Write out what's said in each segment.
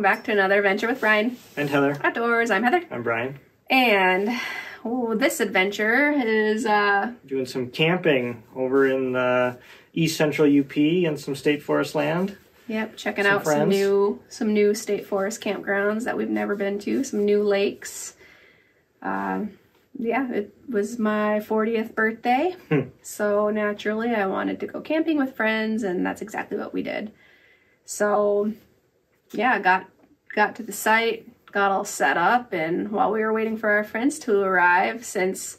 welcome back to another adventure with Brian And Heather. Outdoors. I'm Heather. I'm Brian. And ooh, this adventure is uh Doing some camping over in uh, East Central UP and some state forest land. yep, checking Some out some new some new state forest campgrounds that we've never been to, some new lakes. Um yeah, it was my 40th birthday. Hmm. so naturally I wanted to go camping with friends and that's exactly what we did. So yeah, got got to the site, got all set up, and while we were waiting for our friends to arrive, since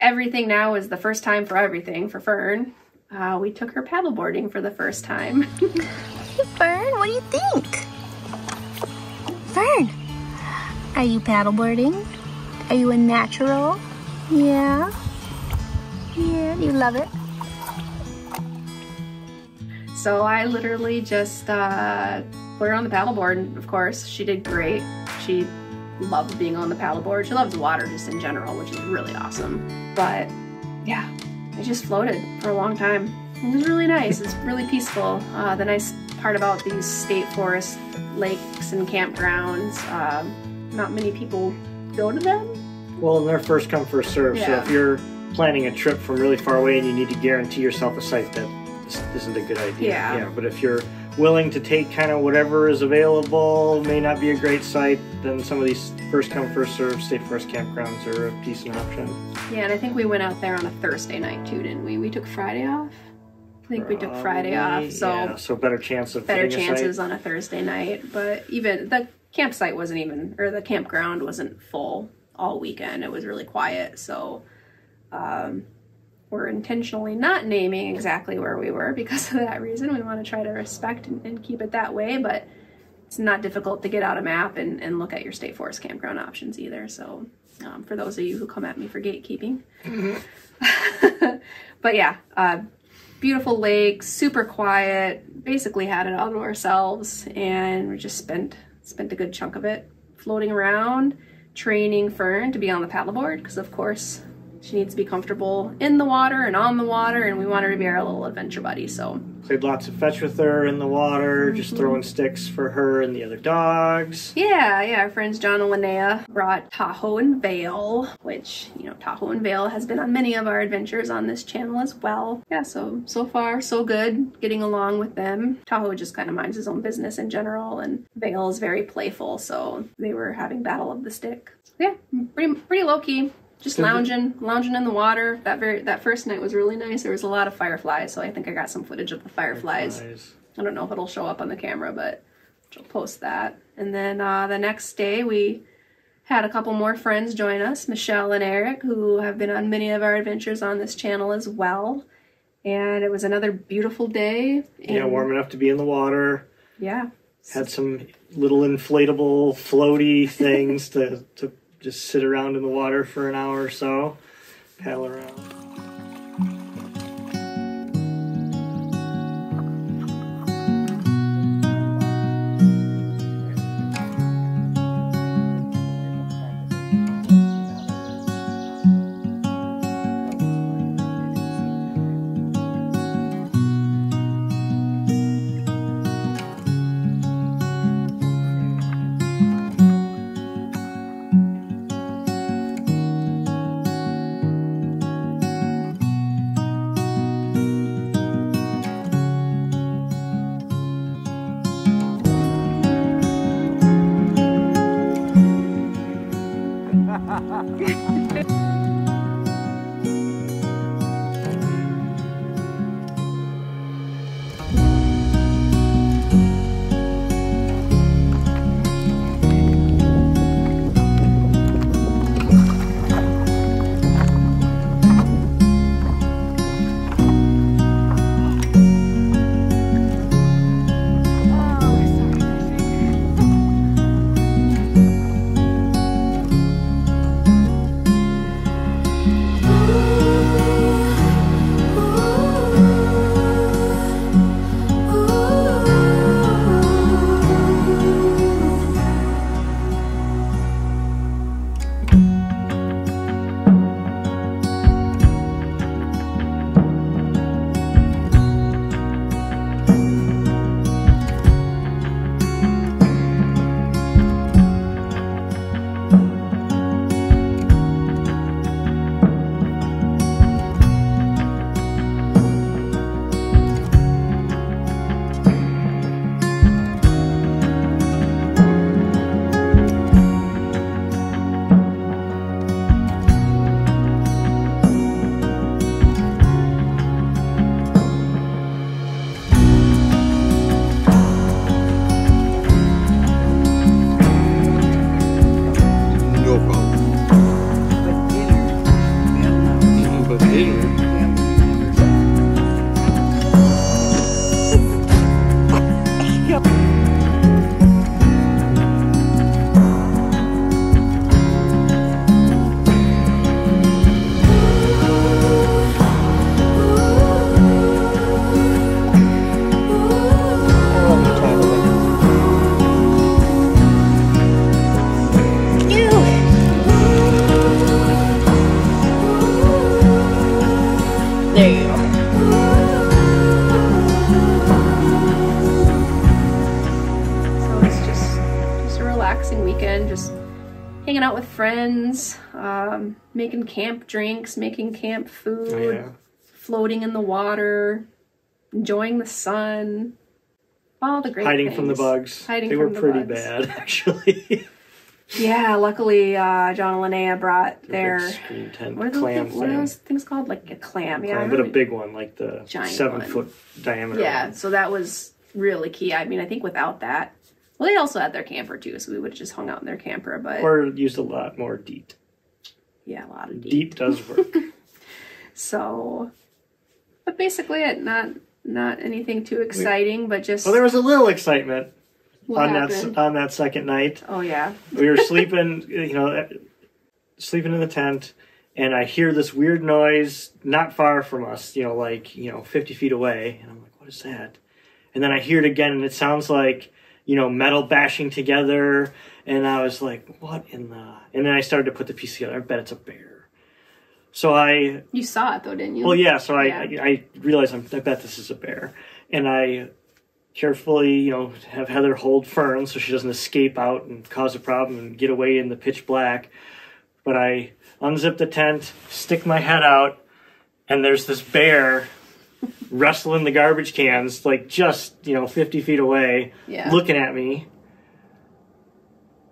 everything now is the first time for everything for Fern, uh, we took her paddleboarding for the first time. Fern, what do you think? Fern, are you paddleboarding? Are you a natural? Yeah. Yeah, you love it? so I literally just uh, put her on the paddleboard, and of course, she did great. She loved being on the paddleboard. She loves water just in general, which is really awesome. But yeah, I just floated for a long time. It was really nice. It's really peaceful. Uh, the nice part about these state forest lakes and campgrounds, um, not many people go to them. Well, and they're first come, first serve. So if you're planning a trip from really far away and you need to guarantee yourself a site, that isn't a good idea. Yeah. Yeah. But if you're willing to take kind of whatever is available, may not be a great site, then some of these first come, first serve state forest campgrounds are a decent option. Yeah, and I think we went out there on a Thursday night too, didn't we? We took Friday off. I think we took Friday off, so yeah, so better chance of better finding a site. chances on a Thursday night. But even the campsite wasn't even, or the campground wasn't full all weekend. It was really quiet. So um, we're intentionally not naming exactly where we were because of that reason. We want to try to respect and, and keep it that way. But it's not difficult to get out a map and, and look at your state forest campground options either. So um, for those of you who come at me for gatekeeping. but yeah, uh, beautiful lake, super quiet. Basically had it all to ourselves, and we just spent spent a good chunk of it floating around, training Fern to be on the paddleboard because of course she needs to be comfortable in the water and on the water, and we want her to be our little adventure buddy. So Played lots of fetch with her in the water, Mm-hmm. just throwing sticks for her and the other dogs. Yeah, yeah, our friends John and Linnea brought Tahoe and Vale, which, you know, Tahoe and Vale has been on many of our adventures on this channel as well. Yeah, so, so far, so good, getting along with them. Tahoe just kind of minds his own business in general, and Vale is very playful, so they were having Battle of the Stick. Yeah, pretty, pretty low-key. Just lounging, lounging in the water. That very that first night was really nice. There was a lot of fireflies, so I think I got some footage of the fireflies. Nice. I don't know if it'll show up on the camera, but I'll post that. And then uh, the next day, we had a couple more friends join us, Michelle and Eric, who have been on many of our adventures on this channel as well. And it was another beautiful day. Yeah, warm enough to be in the water. Yeah. Had some little inflatable floaty things to, to just sit around in the water for an hour or so, paddle around. Weekend, just hanging out with friends, um, making camp drinks, making camp food, Oh, yeah. floating in the water, enjoying the sun, all the great Hiding from the bugs. Hiding they were the pretty bugs. bad, actually. Yeah, luckily uh, John and Linnea brought their tent what are, those, clam what are those things called? Like a clam, yeah. Clam, but a big one, like the seven one. foot diameter. Yeah, one. so that was really key. I mean, I think without that, well, they also had their camper too, so we would have just hung out in their camper. But Or used a lot more DEET. yeah, a lot of DEET. DEET does work. So, but basically, it not not anything too exciting, but just well, there was a little excitement what on happened. that on that second night. oh yeah, We were sleeping, you know, eh, sleeping in the tent, and I hear this weird noise not far from us, you know, like you know, fifty feet away, and I'm like, "What is that?" And then I hear it again, and it sounds like you know metal bashing together, and I was like, "What in the?" And then I started to put the piece together. I bet it's a bear. So I you saw it though, didn't you? well, yeah. So I, Yeah. I, I realized I'm, I bet this is a bear, and I carefully, you know, have Heather hold Fern so she doesn't escape out and cause a problem and get away in the pitch black. But I unzip the tent, stick my head out, and there's this bear wrestling the garbage cans, like just you know, 50 feet away, Yeah. looking at me.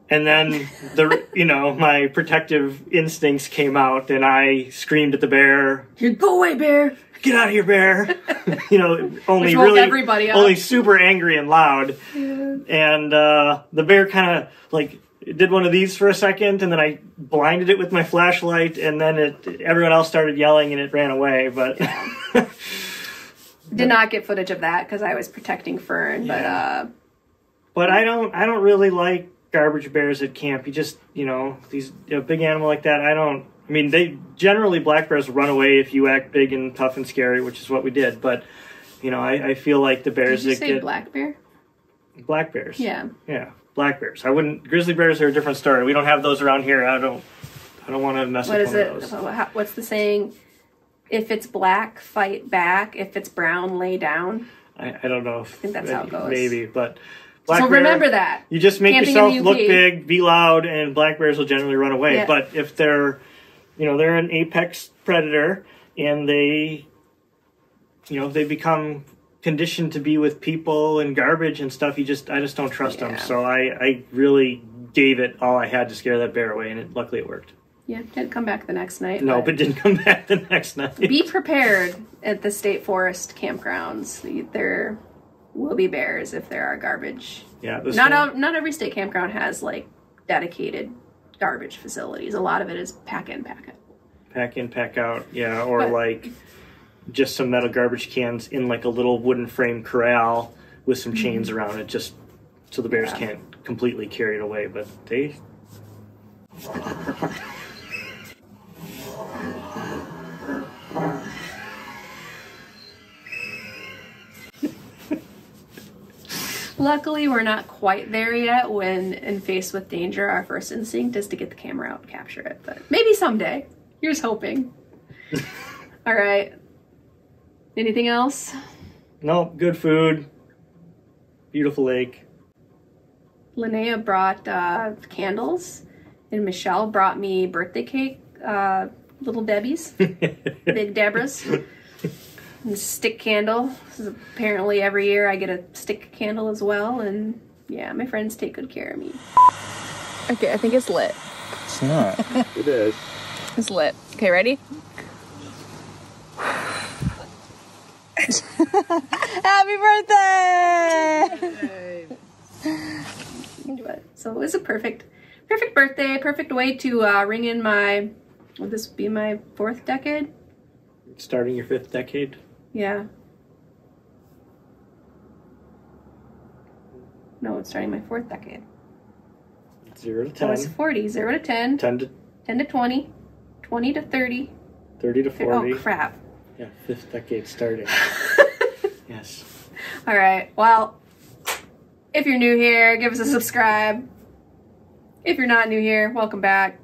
And then the you know my protective instincts came out, and I screamed at the bear, You go away, bear. get out of here, bear. you know, only really everybody up. only super angry and loud. And uh, the bear kind of like did one of these for a second, and then I blinded it with my flashlight, and then it everyone else started yelling, and it ran away. But Did not get footage of that because I was protecting Fern, but uh, but I don't I don't really like garbage bears at camp. You just you know these you know, big animal like that. I don't. I mean, they generally black bears run away if you act big and tough and scary, which is what we did. But you know, I, I feel like the did bears you that say get black bear? black bears. Yeah. Yeah, black bears. I wouldn't. Grizzly bears are a different story. We don't have those around here. I don't. I don't want to mess What with is one it? of those. What's the saying? If it's black, fight back. If it's brown, lay down. I, I don't know. If, I think that's how it goes. Maybe, but black so bear, remember that. You just make Camping yourself look big, be loud, and black bears will generally run away. Yeah. But if they're, you know, they're an apex predator and they, you know, they become conditioned to be with people and garbage and stuff. You just, I just don't trust them. So I, I really gave it all I had to scare that bear away, and it, luckily it worked. Yeah, didn't come back the next night. No, but didn't come back the next night. be prepared at the state forest campgrounds. There will be bears if there are garbage. yeah, Not all, not every state campground has like dedicated garbage facilities. A lot of it is pack in, pack out. pack in, pack out. Yeah, or But- like just some metal garbage cans in like a little wooden frame corral with some chains around it, just so the bears Mm-hmm. Yeah. can't completely carry it away. But they. Luckily, we're not quite there yet. When in faced with danger, our first instinct is to get the camera out and capture it. But maybe someday. Here's hoping. All right. Anything else? Nope, good food. Beautiful lake. Linnea brought uh, candles, and Michelle brought me birthday cake, uh, little Debbie's, big Deborah's, stick candle. This is apparently every year I get a stick candle as well, and yeah, my friends take good care of me. Okay, I think it's lit. It's not. it is. It's lit. Okay, ready? Happy birthday! So it was a perfect, perfect birthday, perfect way to uh, ring in my. Would this be my fourth decade? starting your fifth decade. Yeah. No, it's starting my fourth decade. Zero to I ten. was 40, 0 to 10, 10 to 10 to 20, 20 to 30. 30 to 40. Oh, crap. Yeah, fifth decade starting. yes. All right. Well, if you're new here, give us a subscribe. If you're not new here, welcome back.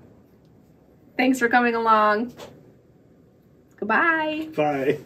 Thanks for coming along. Goodbye. Bye.